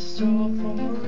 stole from